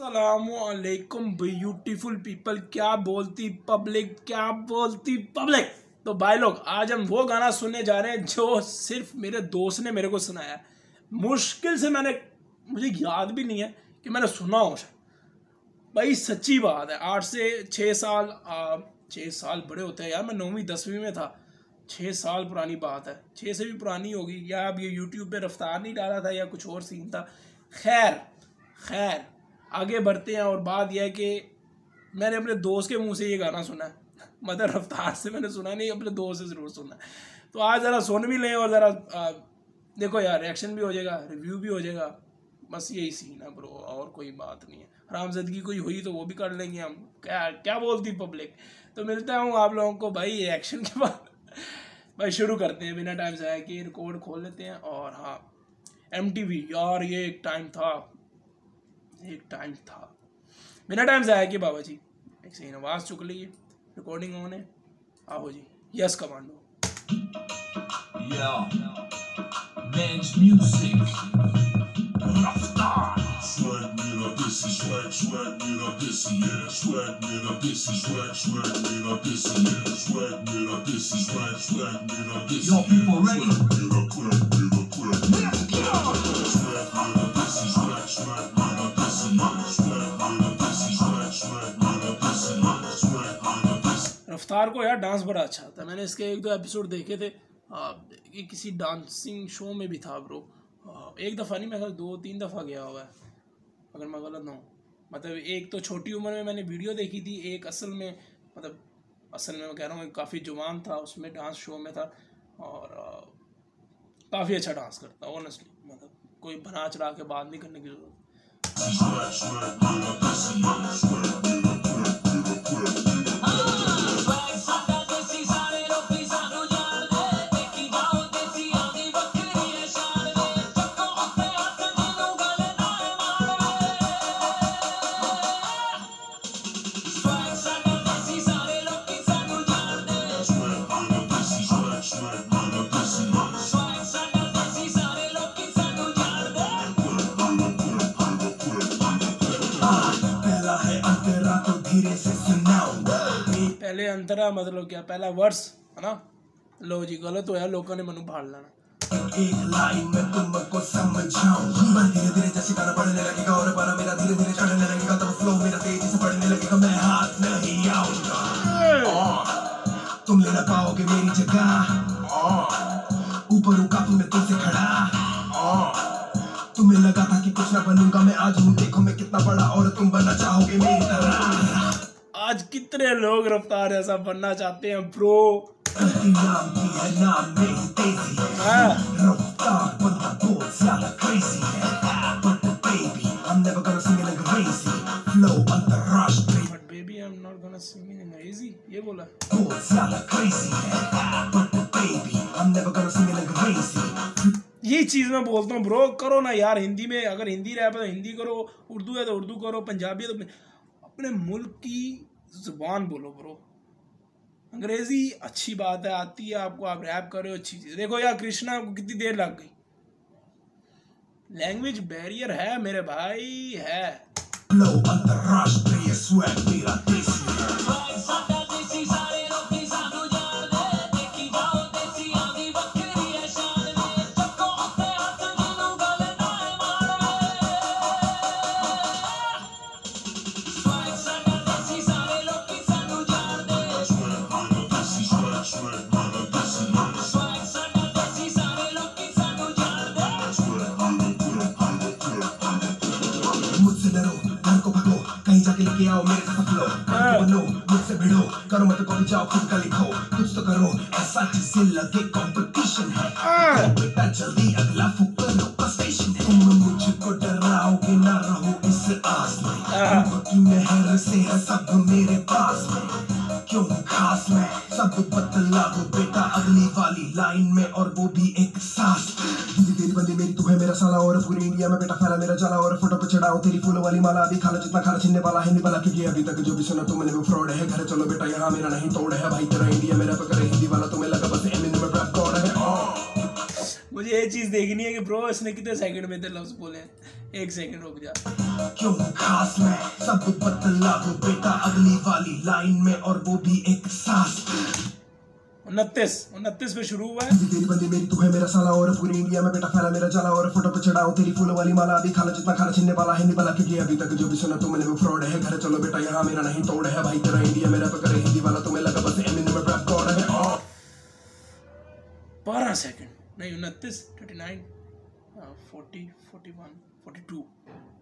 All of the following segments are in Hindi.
असलकुम ब्यूटीफुल पीपल। क्या बोलती पब्लिक? क्या बोलती पब्लिक? तो भाई लोग, आज हम वो गाना सुनने जा रहे हैं जो सिर्फ़ मेरे दोस्त ने मेरे को सुनाया मुश्किल से मैंने, मुझे याद भी नहीं है कि मैंने सुना हो भाई, सच्ची बात है, आठ से छः साल छः साल बड़े होते हैं यार। मैं नौवीं, दसवीं में था। छः साल पुरानी बात है। छः से भी पुरानी होगी। या अब ये यूट्यूब पे रफ्तार नहीं डाला था या कुछ और सीन था। खैर खैर आगे बढ़ते हैं और बात यह है कि मैंने अपने दोस्त के मुँह से ये गाना सुना है। मदर रफ्तार से मैंने सुना नहीं, अपने दोस्त से ज़रूर सुना है। तो आज ज़रा सुन भी लें और ज़रा देखो यार रिएक्शन भी हो जाएगा रिव्यू भी हो जाएगा। बस यही सीन है ब्रो और कोई बात नहीं है। हराम ज़िंदगी कोई हुई तो वो भी कर लेंगे हम। क्या क्या बोलती पब्लिक तो मिलता हूँ आप लोगों को भाई रिएक्शन के बाद। भाई शुरू करते हैं, बिना टाइम से आया कि रिकॉर्ड खोल लेते हैं और हाँ एम यार ये एक टाइम था। एक टाइम था बिना टाइम से आया कि बाबा जी एक सही आवाज़ चुक ली रिकॉर्डिंग होने आओ जी yes commando Yeah, man's music. Raftar. Swag mera desi, swag, swag mera desi, yeah. Swag mera desi, swag, swag mera desi, yeah. Swag mera desi, swag, swag mera desi. Yo, people ready? Swag mera. Swag रफ्तार को यार डांस बड़ा अच्छा था मैंने इसके एक दो एपिसोड देखे थे। ये किसी डांसिंग शो में भी था ब्रो एक दफ़ा नहीं, मैं दो, तीन दफ़ा गया हुआ है। अगर मैं गलत ना हूँ। मतलब एक तो छोटी उम्र में मैंने वीडियो देखी थी, एक असल में मतलब असल में मैं कह रहा हूँ काफ़ी ज़ुबान था, उसमें डांस शो में था। और काफ़ी अच्छा डांस करता ऑनेस्टली मतलब कोई बना चढ़ा के बात नहीं करने की ज़रूरत। मतलब क्या, पहला वर्स है ना? लो जी, गलत होया लोगों ने मनु फाड़ लेना। एक लाइन में तुमको समझाऊं धीरे धीरे जैसे गाना मेरा धीरे धीरे चढ़ने रफ्तार ऐसा बनना चाहते हैं ये बोला। ये चीज़ मैं बोलता हूँ ब्रो करो ना यार, हिंदी में अगर हिंदी रैप है तो हिंदी करो, उर्दू है तो उर्दू करो, पंजाबी है तो अपने मुल्क की ज़ुबान बोलो ब्रो अंग्रेज़ी अच्छी बात है, आती है, आपको आप रैप कर रहे हो, अच्छी चीज़। देखो यार, कृष्णा, आपको कितनी देर लग गई? लैंग्वेज बैरियर है मेरे भाई, है। जाओ खुद का लिखो कुछ तो करो ऐसा जिससे लगे कंपटीशन है। बेटा जल्दी अगला स्टेशन है तुम मुझको डराओगे ना रहो इस आस में। की मेहर से है सब मेरे पास में। क्यों खास में? सब बदला दो बेटा अगली वाली लाइन में और वो भी एक सांस। तेरी बंदी मेरी साला और पूरी इंडिया में बेटा फैला मेरा चला और फ़ोटो पे चढ़ाओ तेरी फूलों वाली माला अभी खाना जितना खाना छीनने वाला है नहीं क्योंकि अभी तक जो भी सुना तुमने वो फ्रॉड है। घर चलो बेटा यहाँ मेरा नहीं तोड़ है भाई तेरा इंडिया मेरा तो करे हिंदी वाला तुम्हें लगा बस एमिन में रैप कौन है। मुझे ये चीज़ देखनी है कि ब्रो इसने कितने सेकंड में थे लफ्ज बोले एक सेकंड रुक जा। क्यों खास मैं? सब बदला दूँ बेटा अगली वाली लाइन में और वो भी एक सांस। उनतीस उनतीस पे शुरू हुआ है। तेरी बंदी मेरी तू है मेरा साला और पूरी इंडिया में बेटा फैला मेरा जाला और फ़ोटो पे चढ़ाओ तेरी फूलों वाली माला अभी खाला जितना छीनने वाला है क्योंकि अभी तक जो भी सुना तुमने वो फ्रॉड है। घर चलो बेटा यहाँ मेरा नहीं तोड़ है भाई तेरा इंडिया मेरा पकड़ है हिंदी वाला तुम्हें लगा बस एमिन में रैप गॉड है। बारह सेकंड नहीं उनतीस thirty nine forty forty one forty two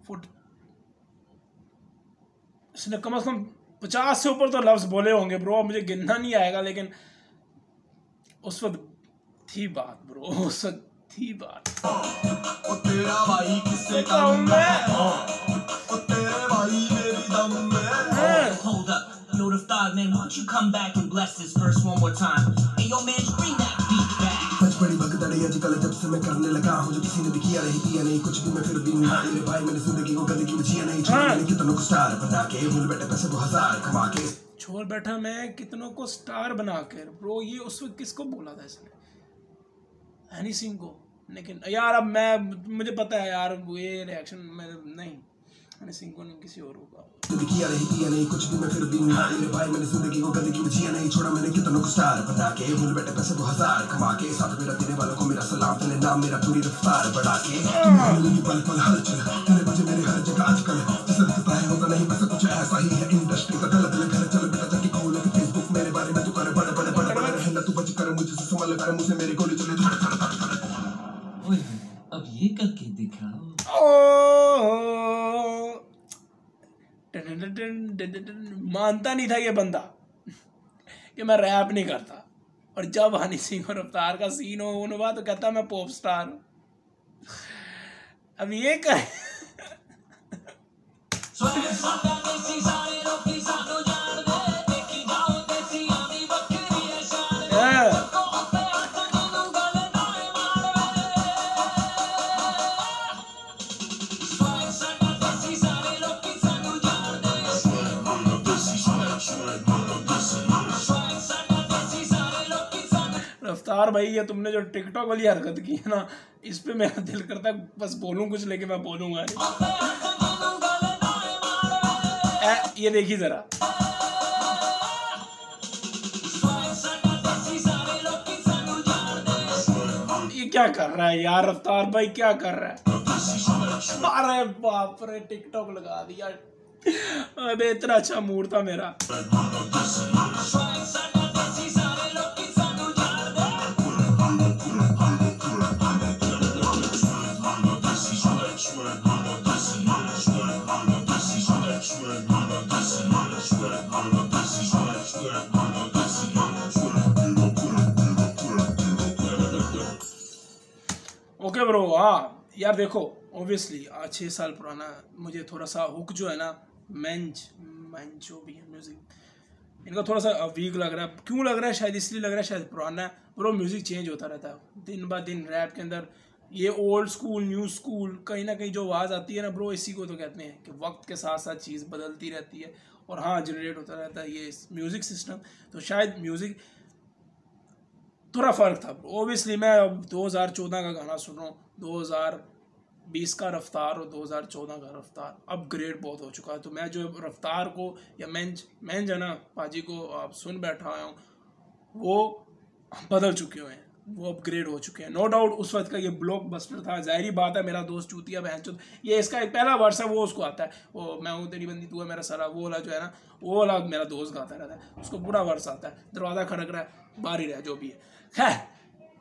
forty इसने कम से कम पचास से ऊपर तो लफ्ज बोले होंगे ब्रो मुझे गिनना नहीं आएगा लेकिन उस वक्त थी बात ब्रो उस वक्त थी बात ओ तेरा भाई किससे कम है? ओ तेरे भाई मेरी दम में Hold up, yo, the thought, man, why don't you come back and bless this verse one more time? Hey, yo, man, bring that beat back. सच बड़ी भगदड़ी आजकल जब से मैं करने लगा हूँ जो किसी ने भी किया नहीं किया नहीं कुछ भी मैं फिर भी नहीं मेरे भाई मैंने ज़िंदगी को गंदगी में जिया नहीं छोड़ा। मैंने कितनों को स्टार बना के भूल बैठे पैसे को हज़ार कमा के छोड़ बैठा मैं कितनों को स्टार बना कर ब्रो ये उस वक्त किसको बोला था इसने? हनी सिंह को। लेकिन यार अब मैं मुझे पता है यार ये रिएक्शन मैं नहीं। हनी सिंह को नहीं किसी और होगा किया नहीं किया नहीं कुछ भी मैं फिर नहीं मेरे भाई मैंने ज़िंदगी को जिया नहीं छोड़ा मैंने कितनों को स्टार बना के भूल बैठे पैसे को हज़ार कमा के साथ मेरा देने वालों को मेरा सलाम तेरे नाम मेरा पूरी रफ्तार बढ़ा के पल पल हलचल तेरे बजे मेरे हर जगह आजकल। जैसे है होता नहीं वैसे कुछ ऐसा ही है इंडस्ट्री का गलत मुझे से संभल कर मुझे मेरी गोली चले। ओए, अब ये करके दिखाओ। ओ टन टन टन टन टन टन। मानता नहीं था ये बंदा कि मैं रैप नहीं करता। और जब हनी सिंह और रफ्तार का सीन हो उन बात तो कहता मैं पॉप स्टार हूँ। अब ये कर रफ्तार भाई, ये तुमने जो टिकटॉक वाली हरकत की है ना, इस पे मेरा दिल करता है, बस बोलूँ कुछ, लेकिन मैं बोलूँगा ये देखिए जरा। ये क्या कर रहा है यार, रफ्तार भाई, क्या कर रहा है? अरे बाप रे टिकटॉक लगा दिया। अबे, इतना अच्छा मूड था मेरा। यार देखो ऑब्वियसली आज छः साल पुराना मुझे थोड़ा सा हुक जो है ना मेंज मेंज जो भी है म्यूज़िक इनका थोड़ा सा वीक लग रहा है। क्यों लग रहा है? शायद इसलिए लग रहा है, शायद पुराना है ब्रो म्यूज़िक चेंज होता रहता है। दिन ब दिन रैप के अंदर, ये ओल्ड स्कूल न्यू स्कूल कहीं ना कहीं जो आवाज़ आती है ना ब्रो इसी को तो कहते हैं कि वक्त के साथ साथ चीज़ बदलती रहती है और हाँ जनरेट होता रहता है ये म्यूज़िक सिस्टम तो शायद म्यूज़िक थोड़ा फ़र्क था ओबियसली मैं अब 2014 का गाना सुन रहा हूँ। 2020 का रफ्तार और 2014 का रफ्तार अपग्रेड बहुत हो चुका है। तो मैं जो रफ्तार को या मैं मेंज है ना, पाजी को आप सुन बैठा आया हूँ, वो बदल चुके हुए हैं। वो अपग्रेड हो चुके हैं। नो डाउट उस वक्त का ये ब्लॉक बस्टर था। ज़ाहिर बात है, मेरा दोस्त चूतिया बहन चुत, ये इसका एक पहला वर्ष है, वो उसको आता है। वो, मैं हूँ, तेरी बंदी, तू है मेरा सरा वो वाला जो है ना, वो वाला मेरा दोस्त गाता रहता है। उसको पूरा वर्ष आता है। दरवाज़ा खड़क रहा है, बाहर ही रहा, जो भी है। खैर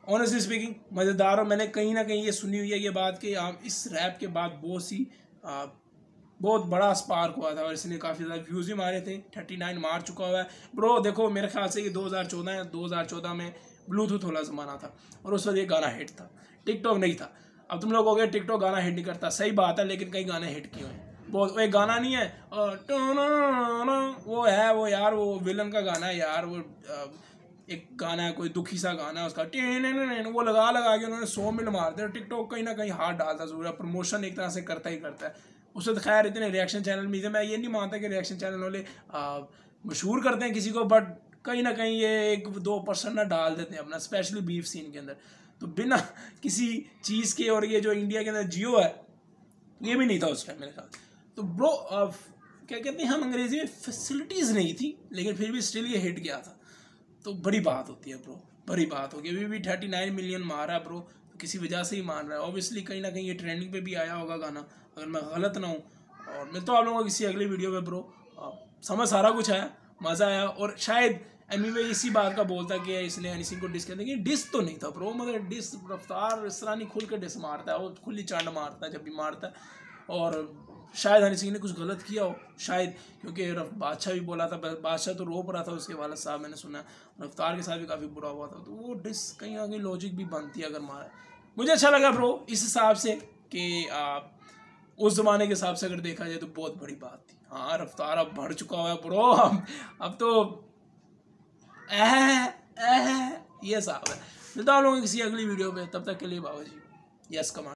ऑनेस्टली स्पीकिंग मज़ेदार और मैंने कहीं ना कहीं ये सुनी हुई है ये बात कि आप इस रैप के बाद बहुत सी बहुत बड़ा स्पार्क हुआ था और इसने काफ़ी ज़्यादा व्यूज़ भी मारे थे। थर्टी नाइन मार चुका हुआ है। ब्रो देखो मेरे ख्याल से ये दो हज़ार चौदह है दो हज़ार चौदह में ब्लूटूथ वाला ज़माना था और उस वक्त ये गाना हिट था। टिकटॉक नहीं था। अब तुम लोग हो गए टिकटॉक गाना हिट नहीं करता सही बात है लेकिन कई गाने हिट किए हैं। बहुत एक गाना नहीं है टुनुनुनु, वो है वो यार वो विलन का गाना है यार वो एक गाना है, कोई दुखी सा गाना है, उसका टेन वो लगा लगा के उन्होंने सौ मिल मार दिया टिकटॉक कहीं ना कहीं हाथ डालता ज़रूर प्रमोशन एक तरह से करता ही करता है। उससे तो खैर इतने रिएक्शन चैनल थे, मैं ये नहीं मानता कि रिएक्शन चैनल वाले मशहूर करते हैं किसी को बट कहीं ना कहीं ये एक दो परसेंट ना डाल देते हैं अपना स्पेशली बीफ सीन के अंदर। तो बिना किसी चीज़ के और ये जो इंडिया के अंदर जियो है, ये भी नहीं था उस टाइम मेरे ख्याल तो ब्रो क्या कहते हैं, हम अंग्रेज़ी में फैसिलिटीज़ नहीं थी, लेकिन फिर भी स्टिल ये हिट गया था। तो बड़ी बात होती है ब्रो बड़ी बात होगी। अभी भी थर्टी नाइन मिलियन मारा है ब्रो तो किसी वजह से ही मान रहा है। ऑब्वियसली कहीं ना कहीं ये ट्रेंडिंग पे भी आया होगा गाना, अगर मैं गलत ना हूँ। और मिलता हूँ आप लोगों को किसी अगली वीडियो में ब्रो समझ सारा कुछ आया मज़ा आया। और शायद एमी वे इसी बात का बोलता कि इसने हनी सिंह को डिस कर लेकिन डिस तो नहीं था ब्रो मगर डिस रफ्तार, इस तरह नहीं, खुल के डिस मारता है, वो खुली चांड मारता है, जब भी मारता है। और शायद हनी सिंह ने कुछ गलत किया हो, शायद, क्योंकि बादशाह भी बोला था बादशाह तो रोप रहा था उसके वाला साहब, मैंने सुना रफ्तार के साथ भी काफ़ी बुरा हुआ था तो वो डिस कहीं ना कहीं लॉजिक भी बनती है अगर मारा मुझे अच्छा लगा ब्रो इस हिसाब से कि आप उस ज़माने के हिसाब से अगर देखा जाए तो बहुत बड़ी बात थी। हाँ रफ्तार अब बढ़ चुका हुआ है ब्रो अब अब तो एह एह ये साहब है। मिलता हूँ लोगों किसी अगली वीडियो में, तब तक के लिए बाबा जी यस कमा